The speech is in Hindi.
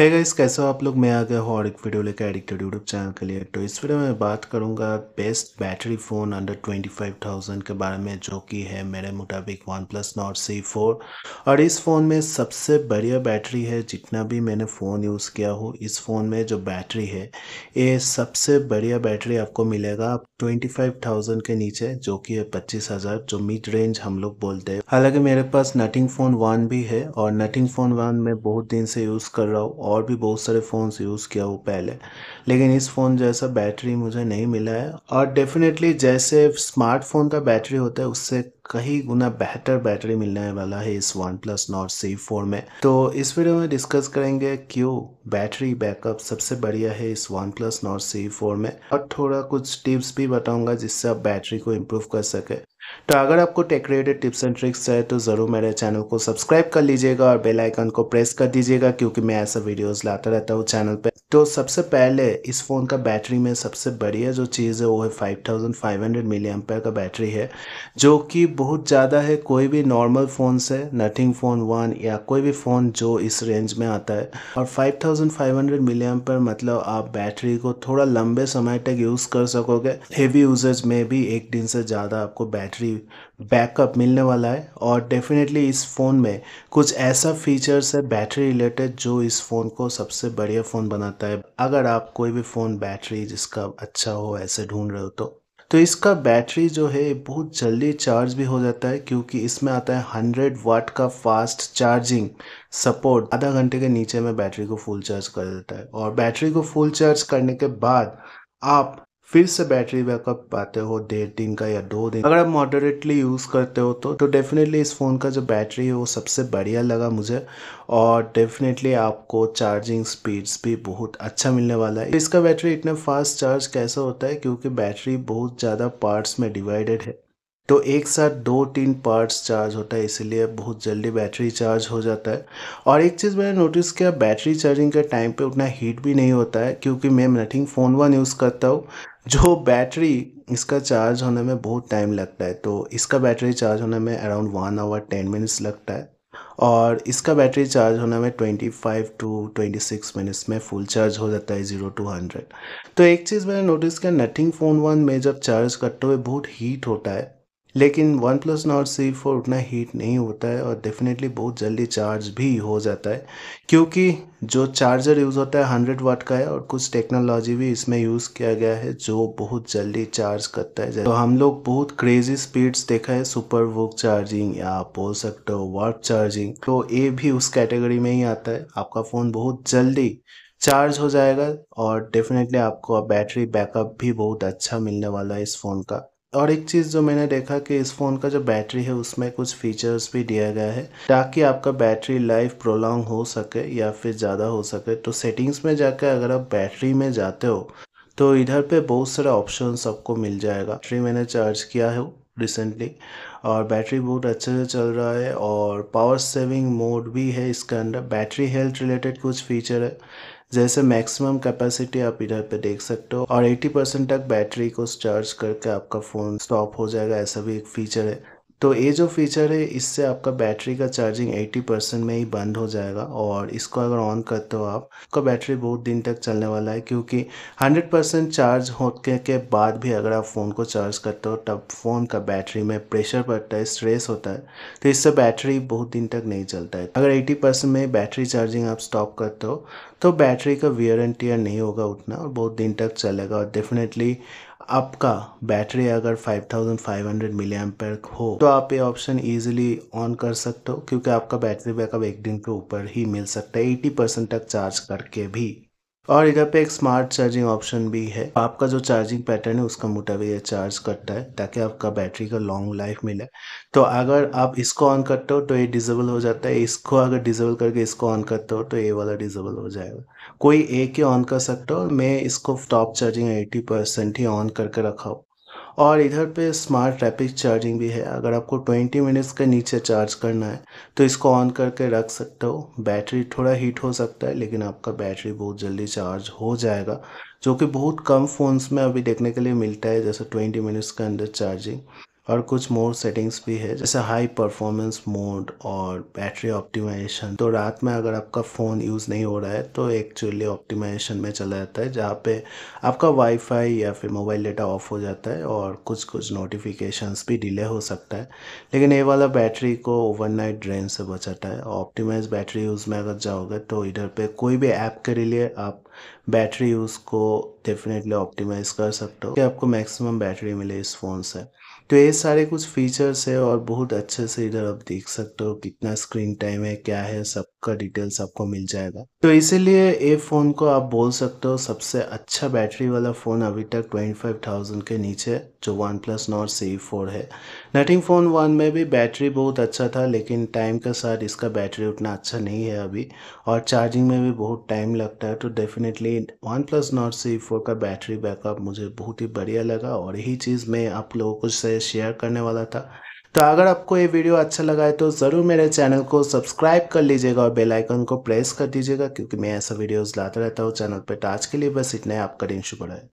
है गाइस कैसे हो आप लोग? मैं आ गया हूँ और एक वीडियो लेकर एडिक्टेड यूट्यूब चैनल के लिए। तो इस वीडियो में बात करूँगा बेस्ट बैटरी फ़ोन अंडर 25,000 के बारे में जो कि है मेरे मुताबिक OnePlus Nord C four और इस फ़ोन में सबसे बढ़िया बैटरी है जितना भी मैंने फ़ोन यूज़ किया हो इस फ़ोन में जो बैटरी है ये सबसे बढ़िया बैटरी आपको मिलेगा ट्वेंटी फाइव थाउज़ेंड के नीचे जो कि है पच्चीस हज़ार जो मिड रेंज हम लोग बोलते हैं। हालाँकि मेरे पास नटिंग फ़ोन वन भी है और नटिंग फ़ोन वन मैं बहुत दिन से यूज़ कर रहा हूँ और भी बहुत सारे फ़ोन्स यूज़ किया हूँ पहले। लेकिन इस फ़ोन जैसा बैटरी मुझे नहीं मिला है। और डेफिनेटली जैसे स्मार्टफ़ोन का बैटरी होता है, उससे कहीं गुना बेहतर बैटरी मिलने वाला है इस OnePlus Nord C four में। तो इस वीडियो में डिस्कस करेंगे क्यों बैटरी बैकअप सबसे बढ़िया है इस OnePlus Nord C four में। और थोड़ा कुछ टिप्स भी बताऊँगा जिससे आप बैटरी को इम्प्रूव कर सके। तो अगर आपको tech related tips and tricks चाहिए तो ज़रूर मेरे चैनल को सब्सक्राइब कर लीजिएगा और बेल आइकन को प्रेस कर दीजिएगा, क्योंकि मैं ऐसा वीडियोस लाता रहता हूँ चैनल पे। तो सबसे पहले इस फ़ोन का बैटरी में सबसे बढ़िया जो चीज़ है, वो है 5500 थाउज़ेंड मिली एम्पेयर का बैटरी है, जो कि बहुत ज़्यादा है। कोई भी नॉर्मल फ़ोन से नथिंग फ़ोन वन या कोई भी फ़ोन जो इस रेंज में आता है। और 5500 थाउज़ेंड मिली एम्पेयर मतलब आप बैटरी को थोड़ा लंबे समय तक यूज़ कर सकोगे। हेवी यूजेज में भी एक दिन से ज़्यादा आपको बैटरी बैकअप मिलने वाला है और डेफिनेटली इस फ़ोन में कुछ ऐसा फीचर्स है बैटरी रिलेटेड जो इस फ़ोन को सबसे बढ़िया फ़ोन बनाता है। अगर आप कोई भी फ़ोन बैटरी जिसका अच्छा हो ऐसे ढूंढ रहे हो तो। तो इसका बैटरी जो है बहुत जल्दी चार्ज भी हो जाता है क्योंकि इसमें आता है हंड्रेड वाट का फास्ट चार्जिंग सपोर्ट आधा घंटे के नीचे में बैटरी को फुल चार्ज कर देता है और बैटरी को फुल चार्ज करने के बाद आप फिर से बैटरी बैकअप पाते हो, डेढ़ दिन का या दो दिन। अगर आप मॉडरेटली यूज़ करते हो तो तो डेफिनेटली इस फ़ोन का जो बैटरी है वो सबसे बढ़िया लगा मुझे और डेफिनेटली आपको चार्जिंग स्पीड्स भी बहुत अच्छा मिलने वाला है। इसका बैटरी इतना फास्ट चार्ज कैसा होता है? क्योंकि बैटरी बहुत ज़्यादा पार्ट्स में डिवाइडेड है। तो एक साथ दो तीन पार्ट्स चार्ज होता है, इसीलिए बहुत जल्दी बैटरी चार्ज हो जाता है। और एक चीज़ मैंने नोटिस किया बैटरी चार्जिंग के टाइम पे उतना हीट भी नहीं होता है, क्योंकि मैं नथिंग फ़ोन वन यूज़ करता हूँ। जो बैटरी इसका चार्ज होने में बहुत टाइम लगता है तो इसका बैटरी चार्ज होने में around one hour ten minutes लगता है। और इसका बैटरी चार्ज होने में 25 टू 26 मिनट्स में फुल चार्ज हो जाता है ज़ीरो टू हंड्रेड तो एक चीज़ मैंने नोटिस किया नथिंग फ़ोन वन में जब चार्ज करते हुए बहुत हीट होता है लेकिन OnePlus Nord C four उतना हीट नहीं होता है और डेफिनेटली बहुत जल्दी चार्ज भी हो जाता है। क्योंकि जो चार्जर यूज़ होता है हंड्रेड वाट का है और कुछ टेक्नोलॉजी भी इसमें यूज़ किया गया है जो बहुत जल्दी चार्ज करता है। तो हम लोग बहुत क्रेजी स्पीड्स देखा है सुपर वोक चार्जिंग या आप बोल सकते हो वार्प चार्जिंग तो ये भी उस कैटेगरी में ही आता है। आपका फ़ोन बहुत जल्दी चार्ज हो जाएगा और डेफिनेटली आपको बैटरी बैकअप भी बहुत अच्छा मिलने वाला है इस फ़ोन का। और एक चीज़ जो मैंने देखा कि इस फ़ोन का जो बैटरी है, उसमें कुछ फीचर्स भी दिया गया है, ताकि आपका बैटरी लाइफ प्रोलॉन्ग हो सके या फिर ज़्यादा हो सके। तो सेटिंग्स में जाकर अगर आप बैटरी में जाते हो तो इधर पे बहुत सारे ऑप्शन आपको मिल जाएगा। बैटरी मैंने चार्ज किया है रिसेंटली और बैटरी बहुत अच्छे से चल रहा है और पावर सेविंग मोड भी है इसके अंदर। बैटरी हेल्थ रिलेटेड कुछ फीचर है जैसे मैक्सिमम कैपेसिटी आप इधर पे देख सकते हो और 80 परसेंट तक बैटरी को चार्ज करके आपका फ़ोन स्टॉप हो जाएगा, ऐसा भी एक फीचर है। तो ये जो फीचर है, इससे आपका बैटरी का चार्जिंग 80 परसेंट में ही बंद हो जाएगा और इसको अगर ऑन करते हो आप, आपका बैटरी बहुत दिन तक चलने वाला है क्योंकि 100 परसेंट चार्ज होने के बाद भी अगर आप फ़ोन को चार्ज करते हो, तब फ़ोन का बैटरी में प्रेशर पड़ता है स्ट्रेस होता है। तो इससे बैटरी बहुत दिन तक नहीं चलता है। अगर एटी परसेंट में बैटरी चार्जिंग आप स्टॉप करते हो तो बैटरी का वियर एंड टीयर नहीं होगा उतना और बहुत दिन तक चलेगा और डेफिनेटली आपका बैटरी अगर 5500 मिली एम्पेयर हो तो आप ये ऑप्शन इजीली ऑन कर सकते हो, क्योंकि आपका बैटरी बैकअप एक दिन के ऊपर ही मिल सकता है 80 परसेंट तक चार्ज करके भी। और इधर पे एक स्मार्ट चार्जिंग ऑप्शन भी है। आपका जो चार्जिंग पैटर्न है, उसका मुताबिक ये चार्ज करता है, ताकि आपका बैटरी का लॉन्ग लाइफ मिले। तो अगर आप इसको ऑन करते हो तो ये डिजेबल हो जाता है। इसको अगर डिजेबल करके इसको ऑन करते हो तो ये वाला डिजेबल हो जाएगा। कोई एक ही ऑन कर सकता हो मैं इसको टॉप चार्जिंग एटी परसेंट ही ऑन करके रखा हूँ। और इधर पे स्मार्ट रैपिड चार्जिंग भी है। अगर आपको 20 मिनट्स के नीचे चार्ज करना है तो इसको ऑन करके रख सकते हो। बैटरी थोड़ा हीट हो सकता है, लेकिन आपका बैटरी बहुत जल्दी चार्ज हो जाएगा, जो कि बहुत कम फ़ोन्स में अभी देखने के लिए मिलता है, जैसे 20 मिनट्स के अंदर चार्जिंग और कुछ मोर सेटिंग्स भी है, जैसे हाई परफॉर्मेंस मोड और बैटरी ऑप्टिमाइजेशन तो रात में अगर आपका फ़ोन यूज़ नहीं हो रहा है तो एक्चुअली ऑप्टिमाइजेशन में चला जाता है, जहाँ पे आपका वाईफाई या फिर मोबाइल डेटा ऑफ़ हो जाता है और कुछ कुछ नोटिफिकेशंस भी डिले हो सकता है। लेकिन ये वाला बैटरी को ओवरनाइट ड्रेन से बचाता है। ऑप्टिमाइज बैटरी यूज़ में अगर जाओगे तो इधर पर कोई भी ऐप के लिए आप बैटरी यूज़ को डेफिनेटली ऑप्टिमाइज़ कर सकते हो, कि आपको मैक्सिमम बैटरी मिले इस फ़ोन से। तो ये सारे कुछ फीचर्स है और बहुत अच्छे से इधर आप देख सकते हो कितना स्क्रीन टाइम है, क्या है, सबका डिटेल्स आपको मिल जाएगा। तो इसीलिए ये फ़ोन को आप बोल सकते हो सबसे अच्छा बैटरी वाला फ़ोन अभी तक ट्वेंटी फाइव थाउज़ेंड के नीचे, जो OnePlus Nord C four है। नथिंग फ़ोन वन में भी बैटरी बहुत अच्छा था, लेकिन टाइम के साथ इसका बैटरी उतना अच्छा नहीं है अभी, और चार्जिंग में भी बहुत टाइम लगता है तो definitely OnePlus Nord C four का बैटरी बैकअप मुझे बहुत ही बढ़िया लगा और यही चीज़ मैं आप लोगों को से शेयर करने वाला था। तो अगर आपको ये वीडियो अच्छा लगा है तो ज़रूर मेरे चैनल को सब्सक्राइब कर लीजिएगा और बेल आइकन को प्रेस कर दीजिएगा, क्योंकि मैं ऐसा वीडियोज़ लाता रहता हूँ चैनल पर तो आज के लिए बस इतना ही आपका दिन शुक्र है